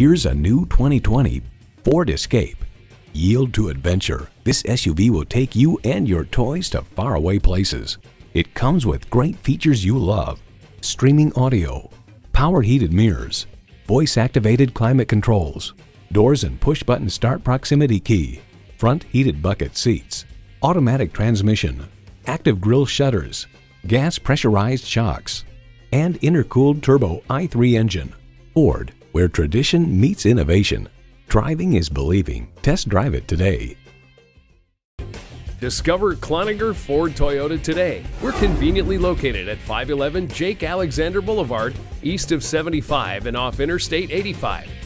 Here's a new 2020 Ford Escape. Yield to adventure. This SUV will take you and your toys to faraway places. It comes with great features you love. Streaming audio, power heated mirrors, voice activated climate controls, doors and push button start proximity key, front heated bucket seats, automatic transmission, active grille shutters, gas pressurized shocks, and intercooled turbo i3 engine. Ford, where tradition meets innovation. Driving is believing. Test drive it today. Discover Cloninger Ford Toyota today. We're conveniently located at 511 Jake Alexander Boulevard, east of 75 and off Interstate 85.